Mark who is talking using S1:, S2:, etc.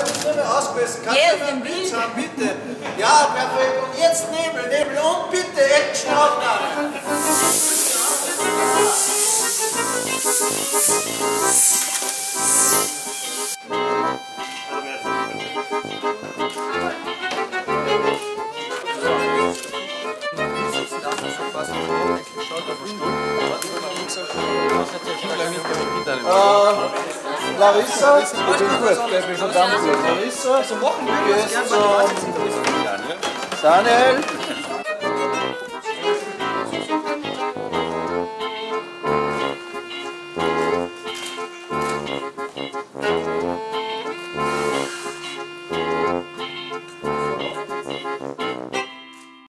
S1: wir haben es nicht mehr ausgemessen. Kannst
S2: Ja,
S1: du mir ein
S2: den
S1: Bild
S2: Bild.
S1: haben, bitte? Ja, perfekt. Und jetzt Nebel, Nebel und bitte Actionaufnahme. Äh, Larissa, ich bin gut, ich bin verdammt gut. Larissa, gehst zum Daniel,